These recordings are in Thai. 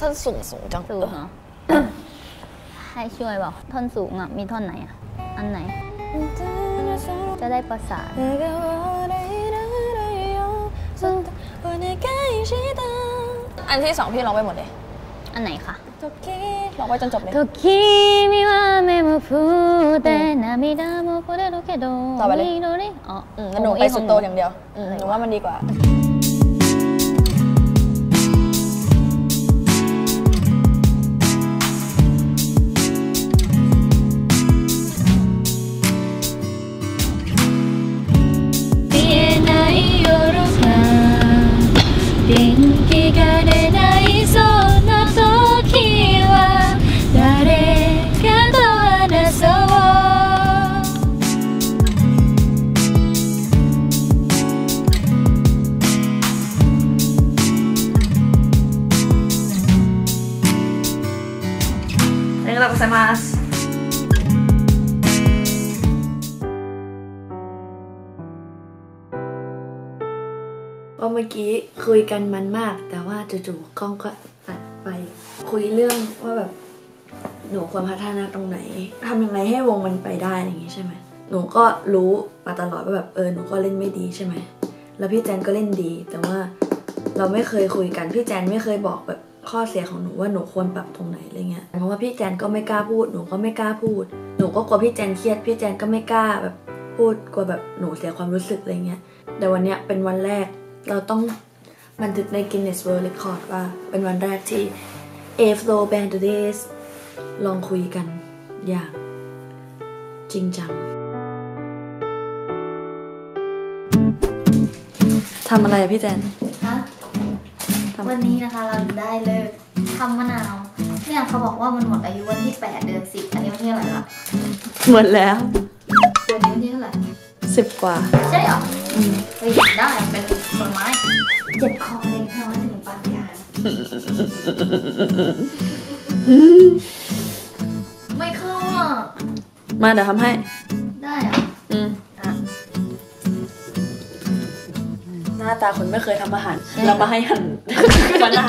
ท่อนสูงสูงจังสูงเหรอให้ช่วยบอกท่อนสูงอะ มีท่อนไหนอะ อันไหน จะได้ประสานอันที่สองพี่ร้องไปหมดเลย อันไหนคะร้องไปจนจบเลยต่อไปเลยอ๋อหนูไปสุดโตอย่างเดียวหนูว่ามันดีกว่า りがとうございますว่าเมื่อกี้คุยกันมันมาก แต่ว่าจู่ๆกล้องก็ตัดไป คุยเรื่องว่าแบบ หนูควรพัฒนาตรงไหนทำยังไงให้วงมันไปได้อะไรอย่างงี้ใช่ไหมหนูก็รู้มาตลอดว่าแบบเออหนูก็เล่นไม่ดีใช่ไหมแล้วพี่แจนก็เล่นดี แต่ว่าเราไม่เคยคุยกันพี่แจนไม่เคยบอกแบบ ข้อเสียของหนูว่าหนูควรปรับตรงไหนอะไรเงี้ย เพราะว่าพี่แจนก็ไม่กล้าพูด หนูก็ไม่กล้าพูด หนูก็กลัวพี่แจนเครียด พี่แจนก็ไม่กล้าแบบพูดกลัวแบบหนูเสียความรู้สึกอะไรเงี้ย แต่วันเนี้ยเป็นวันแรก เราต้องบันทึกใน Guinness World Record ว่าเป็นวันแรกที่ A Flow Band Days ลองคุยกันอย่างจริงจังทำอะไรอะพี่แจน วันนี้นะคะเราได้เลิกทำมะนาวเนี่ยเขาบอกว่ามันหมดอายุวันที่ 8 เดือน 10 อันนี้วันที่เท่าไหร่ละหมดแล้วตัวนี้วันที่เท่าไหร่สิบกว่า ใช่เหรอเฮ้ยได้เป็นผลไม้เจ็บคอเลยค่ะว่าถึงปานยางไม่เข้าอะ มาเดี๋ยวทำให้ ตาคนไม่เคยทำอาหารใช่เรามาให้หันมะนาว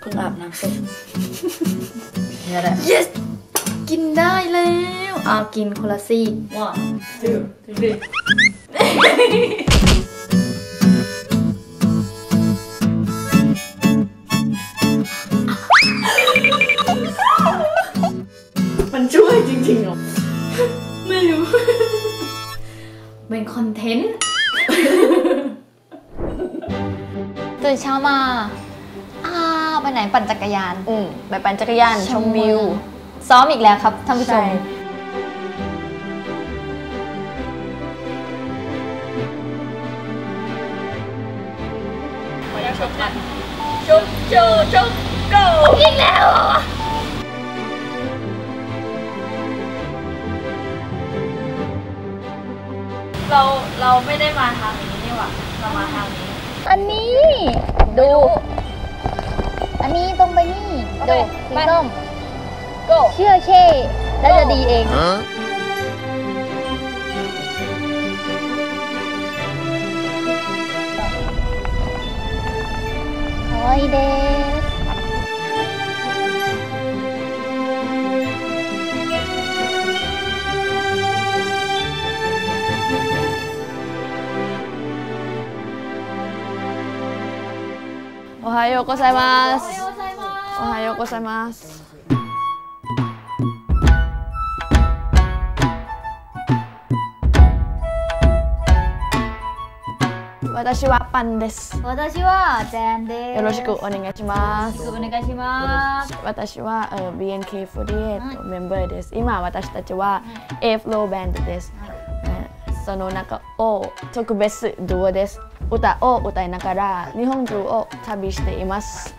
เพิ่งอาบน้ำเสร็จเนี่ยแหละ yes กินได้แล้วเอากินคนละซี่ว้า two three มันช่วยจริงๆเหรอ ไม่รู้ เป็นคอนเทนต์ ตื่นเช้ามาอ้าวไปไหนปั่นจักรยาน อืมไปปั่นจักรยานชมวิว ซ้อมอีกแล้วครับท่านผู้ชใช่มจุ๊บจุ๊บจุ๊บ go อีกแล้วเหรอเราเราไม่ได้มาทางนี้นี่หว่าเรามาทางนี้ อันนี้ ดู อันนี้ตรงไปนี่เคดูสีไป ส้มเชื่อเช่แล้วจะดีเอง Huh? คอยแดง はようございますおはようございます。おはようございます。私はパンです。私はジャンです。よろしくお願いします。よろしくお願いします。私は、えー BNK48 メンバーです。今私たちは A フローバンドです、えーその中を特別デュオです歌を歌いながら日本中を旅しています。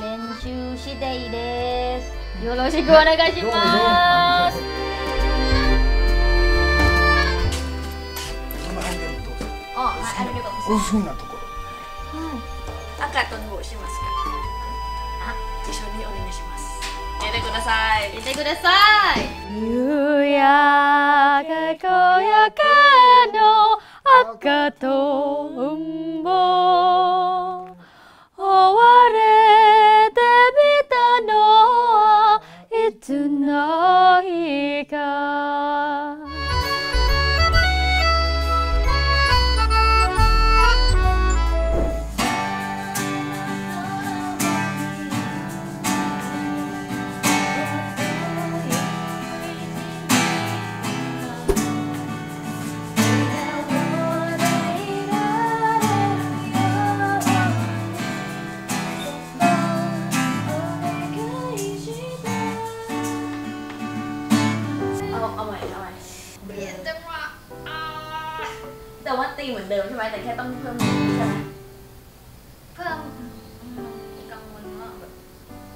練習していいです。よろしくお願いします。あ、はい、ありがとうこういうふうなところ赤とんぼしますか。あ一緒にお願いします。入れてください。言ってください。夕焼け小やかの赤とんぼ。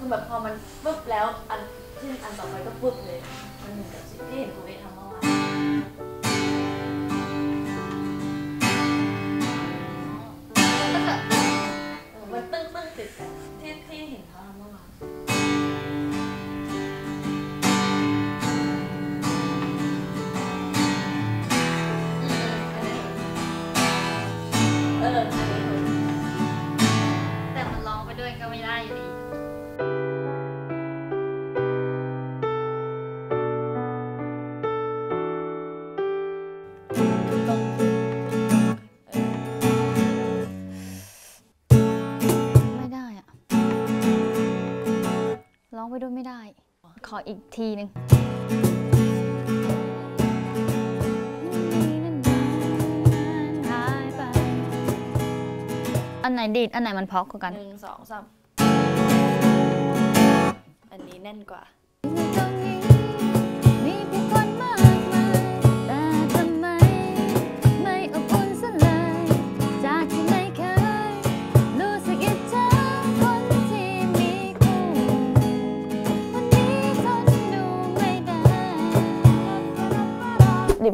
คือแบบพอมันปุ๊บแล้วอันที่อันต่อไปก็ปุ๊บเลย มันเหมือนกับสิ่งที่เห็นครูเอทำ ขออีกทีหนึ่งอันไหนดีดอันไหนมันเพาะกว่ากันหนึ่งสองสามอันนี้แน่นกว่า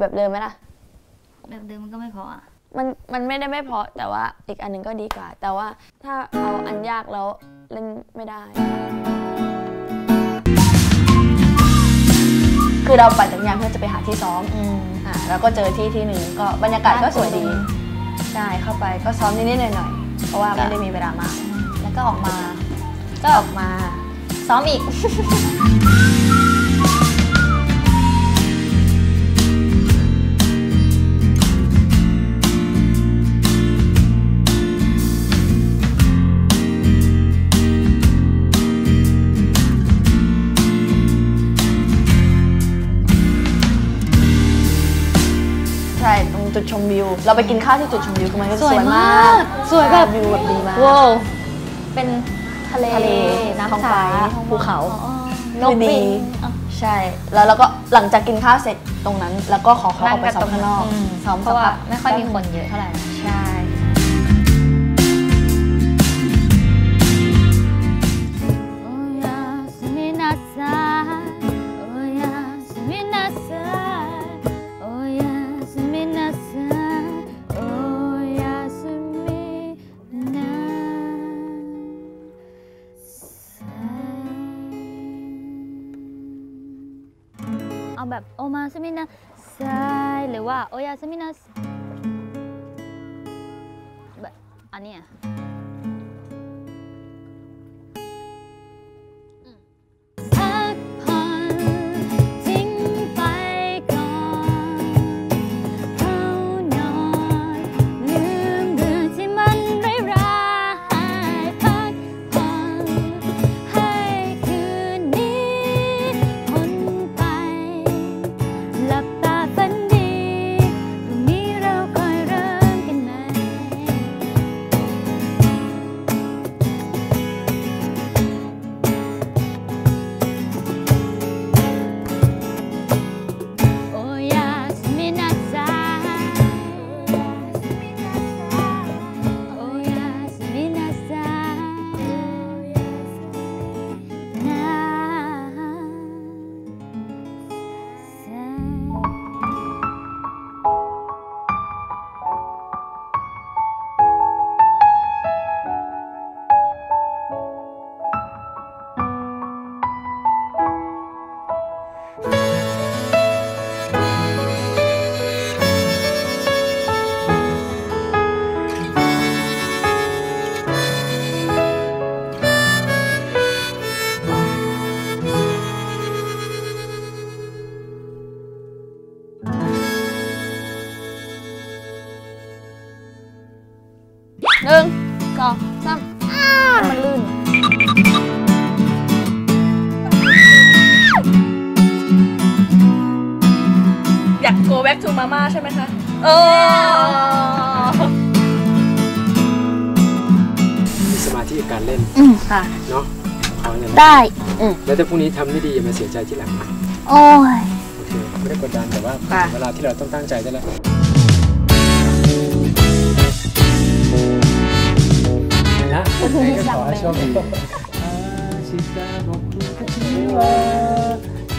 แบบเดิมไหมล่ะ แบบเดิมมันก็ไม่พออะ มันมันไม่ได้ไม่เพราะแต่ว่าอีกอันหนึงก็ดีกว่า แต่ว่าถ้าเอาอันยากแล้วเล่นไม่ได้ คือเราปั่นจักรยานเพื่อจะไปหาที่ซ้อมอ่าแล้วก็เจอที่ที่หนึ่งก็บรรยากาศก็สวยดีใช่เข้าไปก็ซ้อมนิดๆหน่อยๆเพราะว่าไม่ได้มีเวลามาก แล้วก็ออกมา ก็ออกมา ซ้อมอีก จุดชมวิว เราไปกินข้าวที่จุดชมวิวคือมันก็สวยมาก สวยแบบวิวแบบดีมากว้าวเป็นทะเลทะเลน้ำท้องใสฟ้าภูเขาอ๋อนคืกอบิดีนอะใช่ แล้วเราก็หลังจากกินข้าวเสร็จตรงนั้น แล้วก็ขอเขาออกไปซ้อมข้างนอกอืมซ้อมเพราะว่าสักพักไม่ค่อยมีคนเยอะเท่าไหร่ใช่ เอาแบบโอมาสมินาซหรือว่าโอยาสมินาแบบอันนี้ go back to mama ใช่ไหมคะโอ้มีสมาธิกัการเล่นอืมค่ะ เนาะได้อแล้วถ้าพรุ่งนี้ทำไม่ดีอย่ามาเสียใจที่หลังโอ้ยโอเคไม่ได้กดดันแต่ว่าเวลาที่เราต้องตั้งใจได้แล้ว นะโอเคก็ขอให้ชคดีอก่า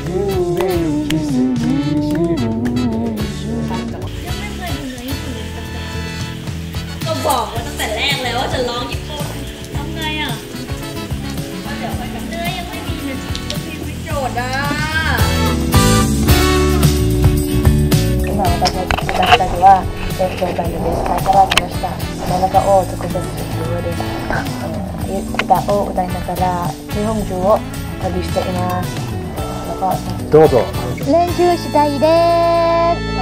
you บอกว่าตั้งแต่แรกแล้วว่าจะร้องญี่ปุ่นทำไงอ่ะก็เดี๋ยวไปกันเนื้อยังไม่มีเลยจะพิมพ์วิโจทย์อ่ะ 今私私たちは東京大のベース会から来ました真ん中を特別必要です歌を歌いながら日本中を旅していますแล้วก็ どうぞ練習したいです